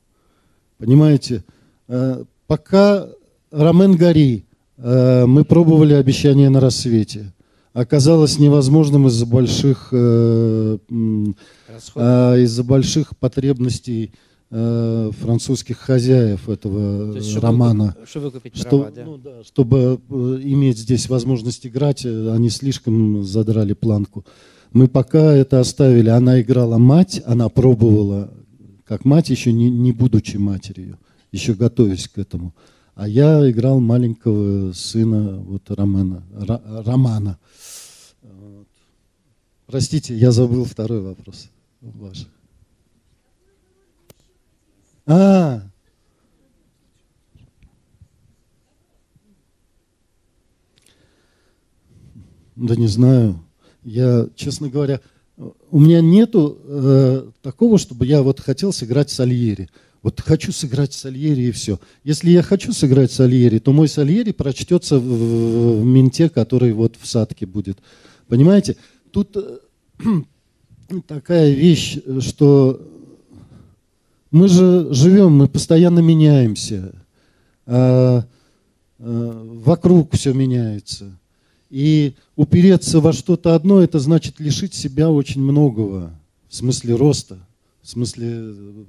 Понимаете? Э, пока Ромен Гори мы пробовали обещание на рассвете. Оказалось невозможным из-за больших, э, э, из-за больших потребностей французских хозяев этого есть, романа. Чтобы выкупить что, права, да? Ну, да, чтобы иметь здесь возможность играть, они слишком задрали планку. Мы пока это оставили. Она играла мать, она пробовала как мать, еще не, не будучи матерью, еще готовясь к этому. А я играл маленького сына вот Романа. Романа. Вот. Простите, я забыл второй вопрос ваш. А, да не знаю. Я, честно говоря, у меня нету э, такого, чтобы я вот хотел сыграть Сальери. Вот хочу сыграть Сальери и все. Если я хочу сыграть Сальери, то мой Сальери прочтется в, в менте, который вот в садке будет. Понимаете? Тут э, такая вещь, что мы же живем, мы постоянно меняемся. А, а, вокруг все меняется. И упереться во что-то одно, это значит лишить себя очень многого. В смысле роста, в смысле Э,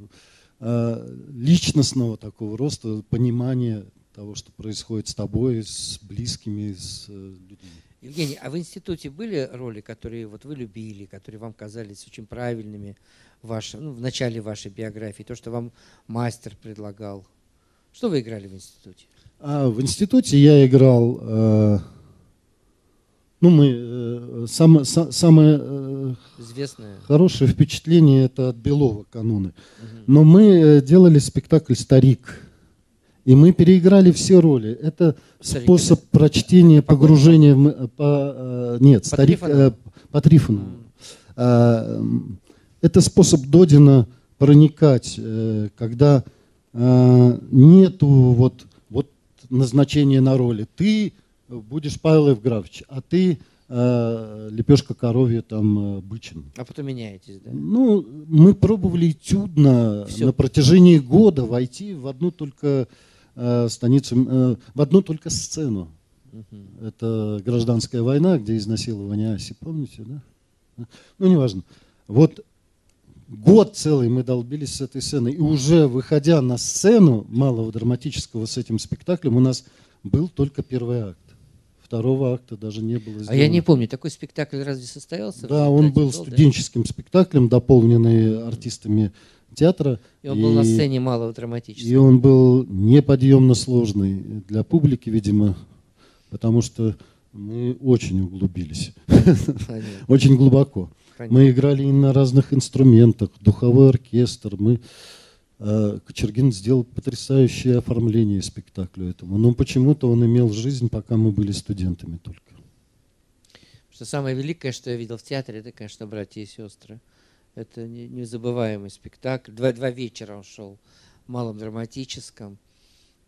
личностного такого роста, понимания того, что происходит с тобой, с близкими, с э, людьми. Евгений, а в институте были роли, которые вот вы любили, которые вам казались очень правильными ваш, ну, в начале вашей биографии, то, что вам мастер предлагал? Что вы играли в институте? А, в институте я играл э, ну, мы э, самое, самое э, Известное. хорошее впечатление это от Белова кануны. Угу. Но мы э, делали спектакль Старик. И мы переиграли все роли. Это Старик, способ это... прочтения, погружения в, по, нет, по старик Трифону. по Трифону. Mm. Это способ Додина проникать, когда нету вот, вот назначения на роли. Ты будешь Павел Евграфович, а ты э, лепешка коровья там э, бычин. А потом меняетесь, да? Ну, мы пробовали этюдно Все. на протяжении года войти в одну только э, станицу, э, в одну только сцену. Угу. Это гражданская война, где изнасилование Аси, помните, да? Ну, неважно. Вот год целый мы долбились с этой сценой, и уже выходя на сцену малого драматического с этим спектаклем, у нас был только первый акт второго акта даже не было сделано. А я не помню, такой спектакль разве состоялся? Да, он был студенческим да? спектаклем, дополненный артистами театра. И он и, был на сцене малого драматического. И он был неподъемно сложный для публики, видимо, потому что мы очень углубились. Очень глубоко. Мы играли на разных инструментах, духовой оркестр, мы Кочергин сделал потрясающее оформление спектаклю этому. Но почему-то он имел жизнь, пока мы были студентами только. Что самое великое, что я видел в театре, это, конечно, «Братья и сестры». Это незабываемый спектакль. Два, два вечера он шел малом драматическом,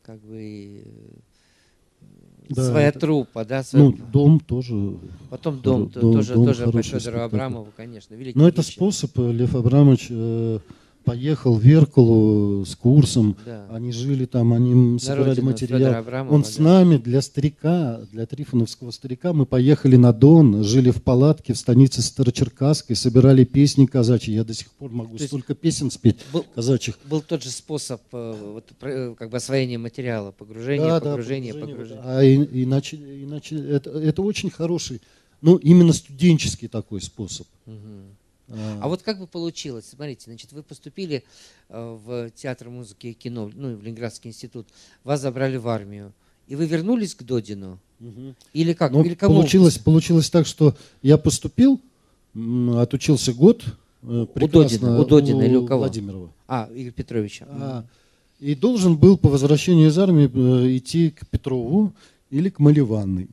как бы да, своя это, труппа, да? Свой... Ну, дом тоже. Потом дом, дом тоже, дом тоже по Федору Абрамову, конечно. Но это способ, Лев Абрамович, э, поехал в Веркулу с курсом, да. они жили там, они собирали материал. Абрамова, Он с нами для старика, для Трифоновского старика, мы поехали на Дон, жили в палатке в станице Старочеркасской, собирали песни казачьи. Я до сих пор могу То столько песен спеть был, казачьих. Был тот же способ э, вот, э, как бы освоения материала, погружение, да, погружение, да, погружение. погружение. А и, иначе, иначе это, это очень хороший, ну именно студенческий такой способ. Угу. А. а вот как бы получилось? Смотрите, значит, вы поступили э, в театр музыки и кино, ну и в Ленинградский институт, вас забрали в армию, и вы вернулись к Додину? Угу. Или как? Ну, Или кому? Получилось, получилось так, что я поступил, отучился год, э, у Додина, у Додина у или у кого? Владимирова. А, Игоря Петровича. А, и должен был по возвращению из армии э, идти к Петрову или к Маливанной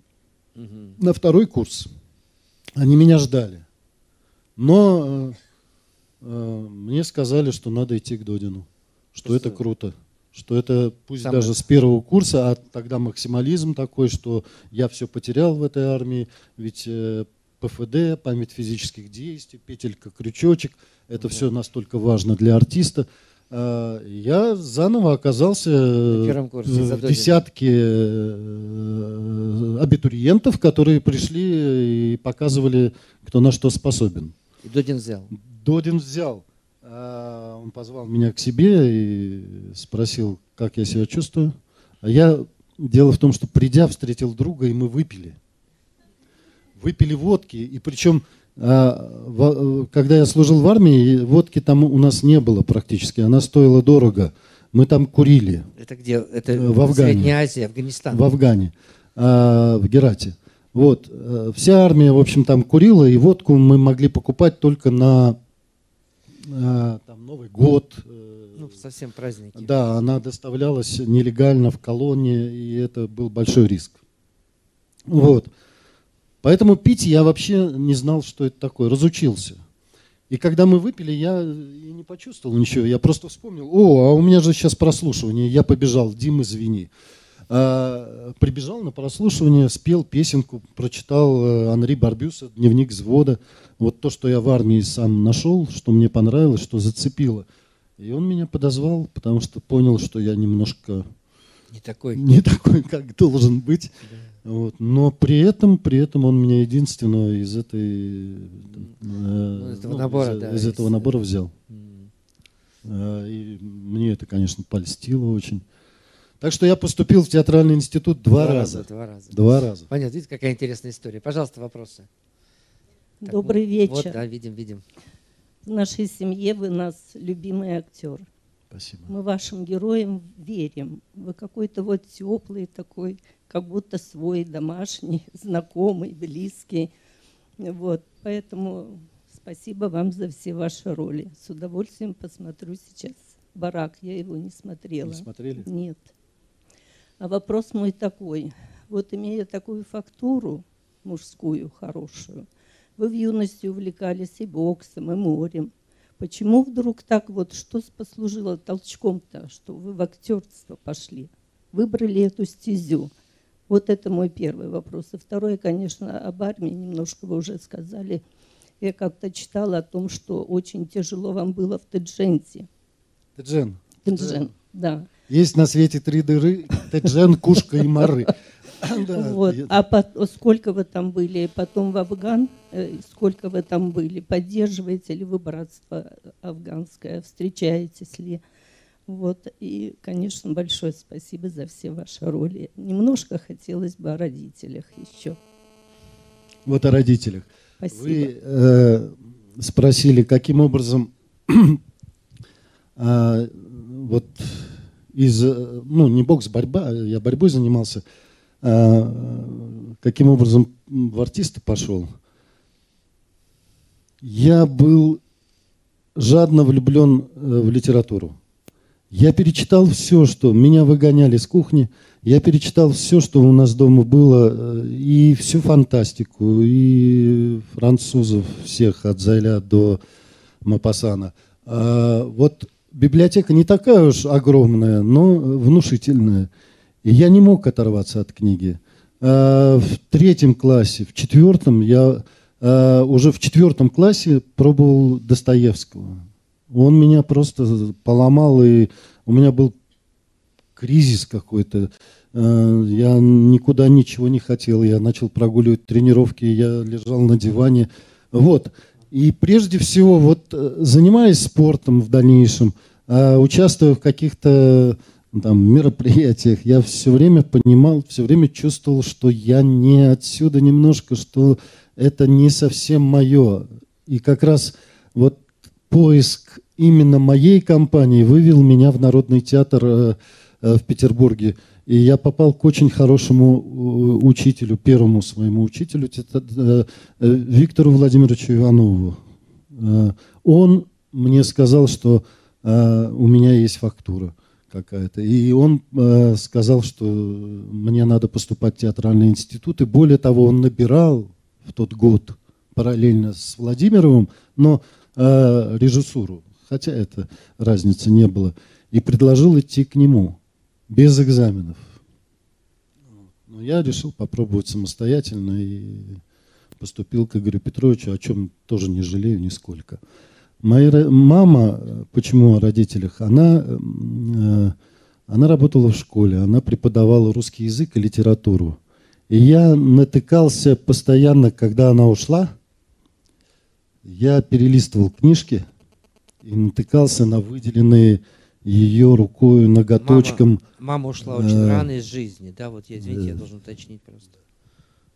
угу. на второй курс. Они меня ждали. Но э, э, мне сказали, что надо идти к Додину, что Просто... это круто, что это пусть даже с первого курса, а тогда максимализм такой, что я все потерял в этой армии, ведь э, ПФД, память физических действий, петелька, крючочек, это да. все настолько важно для артиста. Я заново оказался в десятке абитуриентов, которые пришли и показывали, кто на что способен. И Додин взял? Додин взял. А, он позвал меня к себе и спросил, как я себя чувствую. А я, дело в том, что придя, встретил друга, и мы выпили. Выпили водки, и причем а, когда я служил в армии, водки там у нас не было практически, она стоила дорого. Мы там курили. Это где? Это э, в Афгане. Средняя Азия, Афганистан. В Афгане, а, в Герате. Вот. Э, вся армия, в общем, там курила, и водку мы могли покупать только на э, там, Новый год. Э, ну, совсем праздники. Да, она доставлялась нелегально в колонии, и это был большой риск. Вот. Поэтому пить я вообще не знал, что это такое, разучился. И когда мы выпили, я и не почувствовал ничего, я просто вспомнил, о, а у меня же сейчас прослушивание, я побежал, Дим, извини. А, прибежал на прослушивание, спел песенку, прочитал э, Анри Барбюса «Дневник взвода». Вот то, что я в армии сам нашел, что мне понравилось, что зацепило. И он меня подозвал, потому что понял, что я немножко не такой, не такой как должен быть. Да. Вот. Но при этом, при этом он меня единственного из этой ну, этого ну, набора, из, да, из этого набора взял. Mm. И мне это, конечно, польстило очень. Так что я поступил в театральный институт два, два раза. раза. Два раза. Два раза. Понятно. Видите, какая интересная история. Пожалуйста, вопросы. Добрый так, вечер. Вот, да, видим, видим. В нашей семье вы нас любимый актер. Спасибо. Мы вашим героям верим. Вы какой-то вот теплый такой, как будто свой, домашний, знакомый, близкий. Вот. Поэтому спасибо вам за все ваши роли. С удовольствием посмотрю сейчас «Барак». Я его не смотрела. Не смотрели? Нет. А вопрос мой такой. Вот имея такую фактуру мужскую, хорошую, вы в юности увлекались и боксом, и морем. Почему вдруг так вот, что послужило толчком-то, что вы в актерство пошли, выбрали эту стезю? Вот это мой первый вопрос. И второй, конечно, об армии немножко вы уже сказали. Я как-то читала о том, что очень тяжело вам было в Тедженте. Теджен. Теджен, да. Есть на свете три дыры, Теджен, Кушка и Мары. Вот. А по, сколько вы там были? Потом в Афган? Э, сколько вы там были? Поддерживаете ли вы братство афганское? Встречаетесь ли? Вот. И, конечно, большое спасибо за все ваши роли. Немножко хотелось бы о родителях еще. Вот о родителях. Спасибо. Вы э, спросили, каким образом э, вот из, э, ну, не бокс, борьба, я борьбой занимался, а, каким образом в артисты пошел. Я был жадно влюблен э, в литературу. Я перечитал все, что меня выгоняли с кухни, я перечитал все, что у нас дома было, э, и всю фантастику, и французов всех от Зайля до Мапасана. А, вот библиотека не такая уж огромная, но внушительная. И я не мог оторваться от книги. А, в третьем классе, в четвертом я а, уже в четвертом классе пробовал Достоевского. Он меня просто поломал, и у меня был кризис какой-то. А, я никуда ничего не хотел. Я начал прогуливать тренировки, я лежал на диване. Вот. И прежде всего, вот э, занимаясь спортом в дальнейшем, участвуя в каких-то там, мероприятиях, я все время понимал, все время чувствовал, что я не отсюда немножко, что это не совсем мое. И как раз вот поиск именно моей компании вывел меня в Народный театр э, э, в Петербурге. И я попал к очень хорошему э, учителю, первому своему учителю, Виктору Владимировичу Иванову. Он мне сказал, что у меня есть фактура какая-то. И он э, сказал, что мне надо поступать в театральный институт. И более того, он набирал в тот год параллельно с Владимировым, но э, режиссуру, хотя это разницы не было, и предложил идти к нему без экзаменов. Но я решил попробовать самостоятельно и поступил к Игорю Петровичу, о чем тоже не жалею нисколько. Моя мама, почему о родителях, она, э, она работала в школе, она преподавала русский язык и литературу. И я натыкался постоянно, когда она ушла, я перелистывал книжки и натыкался на выделенные ее рукой ноготочком. Мама, мама ушла очень э, рано из жизни, да, вот я, извините, я должен уточнить просто.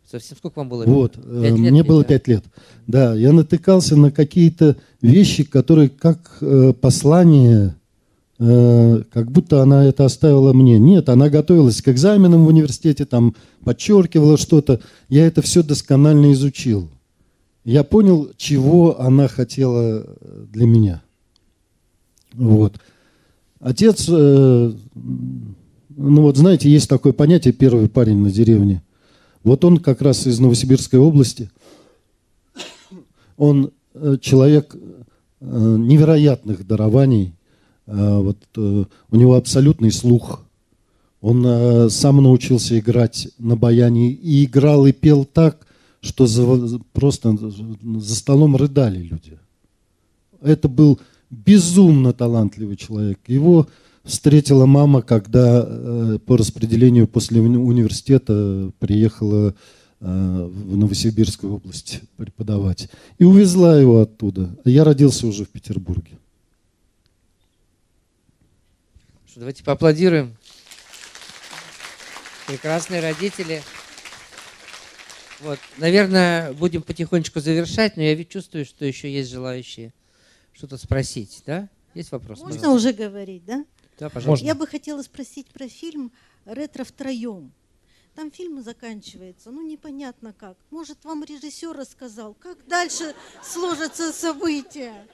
Совсем сколько вам было? Вот, э, лет, мне было пять лет. Да, я натыкался на какие-то вещи, которые как э, послание, э, как будто она это оставила мне. Нет, она готовилась к экзаменам в университете, там подчеркивала что-то. Я это все досконально изучил. Я понял, чего она хотела для меня. Вот. Отец, э, ну вот знаете, есть такое понятие «первый парень на деревне». Вот он как раз из Новосибирской области. Он э, человек э, невероятных дарований. Вот, у него абсолютный слух. Он сам научился играть на баяне и играл и пел так, что просто за столом рыдали люди. Это был безумно талантливый человек. Его встретила мама, когда э, по распределению после университета приехала э, в Новосибирскую область преподавать. И увезла его оттуда. Я родился уже в Петербурге. Давайте поаплодируем. Прекрасные родители. Вот, наверное, будем потихонечку завершать, но я ведь чувствую, что еще есть желающие что-то спросить, да? Есть вопрос? Можно пожалуйста? уже говорить, да? Да, пожалуйста. Я бы хотела спросить про фильм «Ретро втроем». Там фильм заканчивается, ну непонятно как. Может, вам режиссер рассказал, как дальше сложатся события?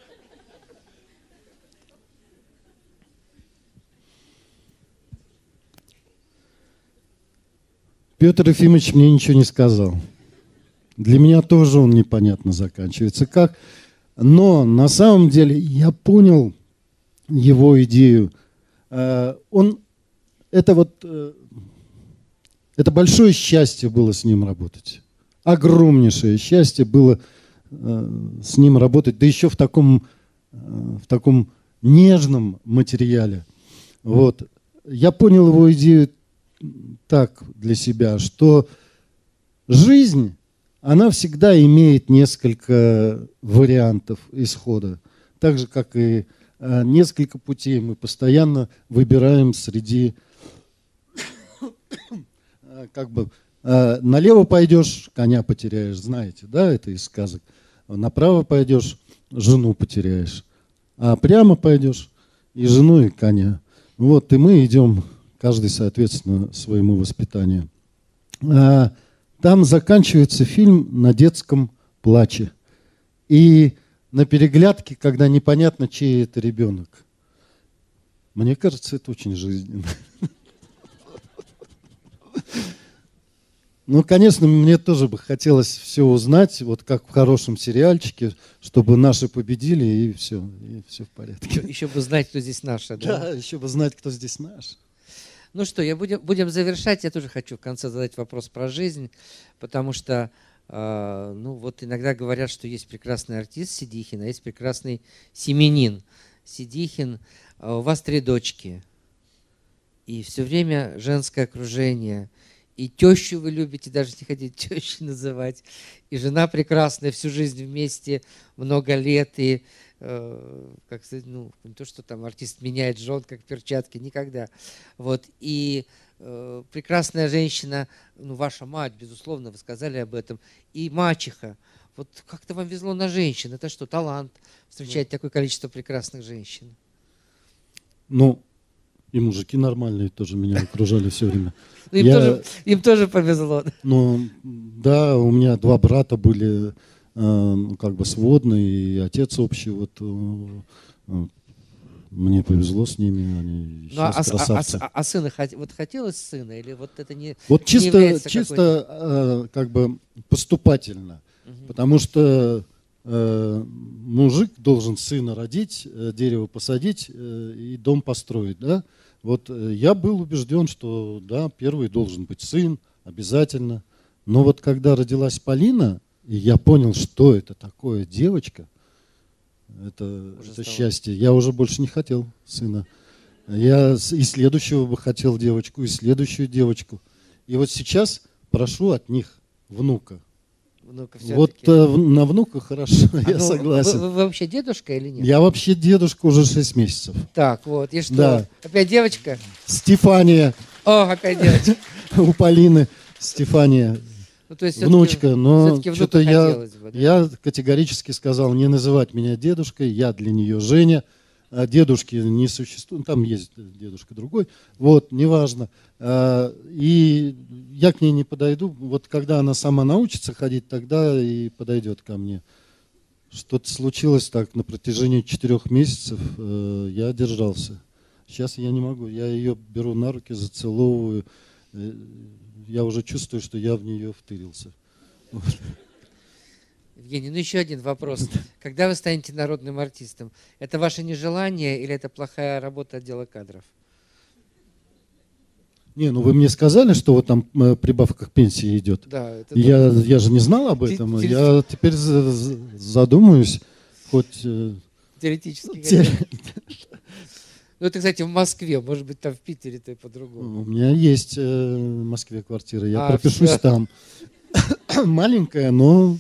Петр Ефимович мне ничего не сказал. Для меня тоже он непонятно заканчивается. Как? Но на самом деле я понял его идею – Э, он, это вот, э, это большое счастье было с ним работать. Огромнейшее счастье было э, с ним работать, да еще в таком, в таком нежном материале. Вот. Я понял его идею так для себя, что жизнь, она всегда имеет несколько вариантов исхода. Так же, как и Э, несколько путей мы постоянно выбираем среди, э, как бы, э, налево пойдешь, коня потеряешь, знаете, да, это из сказок. Направо пойдешь, жену потеряешь. А прямо пойдешь, и жену, и коня. Вот, и мы идем, каждый, соответственно, своему воспитанию. Там заканчивается фильм на детском плаче. И на переглядке, когда непонятно, чей это ребенок. Мне кажется, это очень жизненно. Ну, конечно, мне тоже бы хотелось все узнать, вот как в хорошем сериальчике, чтобы наши победили, и все, и все в порядке. Еще, бы знать, кто здесь наш, да? Да, еще бы знать, кто здесь наш. Ну что, я будем, будем завершать. Я тоже хочу в конце задать вопрос про жизнь, потому что, э, ну вот иногда говорят, что есть прекрасный артист Сидихин, а есть прекрасный семенин. Сидихин, а у вас три дочки, и все время женское окружение – и тещу вы любите, даже не хотите тещей называть, и жена прекрасная, всю жизнь вместе, много лет, и как сказать, ну, не то, что там артист меняет жен, как перчатки, никогда. Вот, и э, прекрасная женщина, ну, ваша мать, безусловно, вы сказали об этом, и мачеха. Вот как-то вам везло на женщин, это что, талант, встречать такое количество прекрасных женщин? Ну, и мужики нормальные тоже меня окружали все время. Ну, им, я, тоже, им тоже повезло. Ну, да, у меня два брата были, э, как бы сводные, и отец общий. Вот э, мне повезло с ними, они ну, а, красавцы. А, а, а сына, вот хотелось сына, или вот это не Вот чисто, не чисто э, как бы поступательно, угу. потому что э, мужик должен сына родить, э, дерево посадить э, и дом построить, да? Вот э, я был убежден, что да, первый должен быть сын, обязательно. Но вот когда родилась Полина, и я понял, что это такое девочка, это, это счастье. Я уже больше не хотел сына. Я и следующего бы хотел девочку, и следующую девочку. И вот сейчас прошу от них внука. Внука вот э, на внука хорошо, а я ну, согласен. Вы, вы вообще дедушка или нет? Я вообще дедушка уже 6 месяцев. Так, вот, и что? Да. Опять девочка? Стефания. О, опять девочка. У Полины Стефания. Ну, то есть внучка, но что-то я, бы, да? я категорически сказал не называть меня дедушкой, я для нее Женя, а дедушки не существует, там есть дедушка другой, вот, неважно. А, и я к ней не подойду, вот когда она сама научится ходить, тогда и подойдет ко мне. Что-то случилось так на протяжении четырех месяцев, э, я держался. Сейчас я не могу, я ее беру на руки, зацеловываю, э, я уже чувствую, что я в нее втырился. Евгений, ну еще один вопрос. Когда вы станете народным артистом, это ваше нежелание или это плохая работа отдела кадров? Не, ну вы мне сказали, что вот там э, прибавка к пенсии идет. Да, это я, я же не знал об этом. Те, я теперь задумаюсь, хоть... Э, Теоретически. Ну, это, кстати, в Москве, может быть, там в Питере то и по-другому. У меня есть э, в Москве квартира, я а, пропишусь все. там. Маленькая, но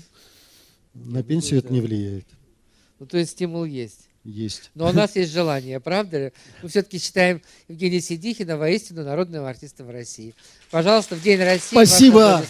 на пенсию это не влияет. Ну, то есть стимул есть. Есть. Но у нас есть желание, правда? Мы все-таки считаем Евгения Сидихина воистину народным артистом России. Пожалуйста, в День России. Спасибо.